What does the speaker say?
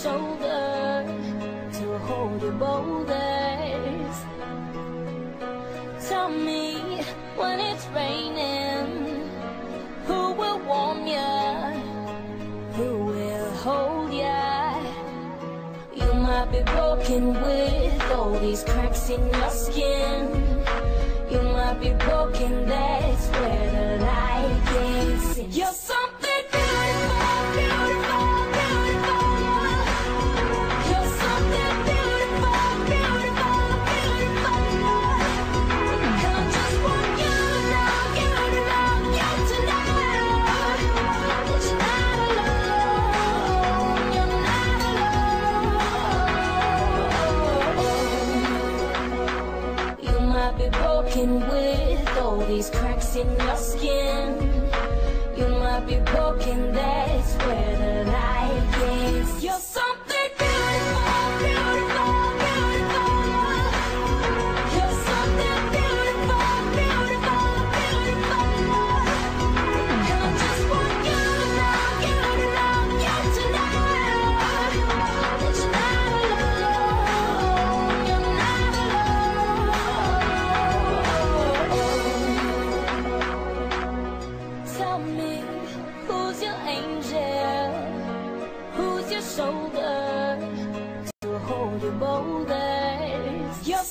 shoulder to hold your boulders. Tell me when it's raining, who will warm you? Who will hold you? You might be broken with all these cracks in your skin. You might be broken, that's where the I've been broken with all these cracks in my skin. Who's your angel? Who's your shoulder to hold you bolder? Your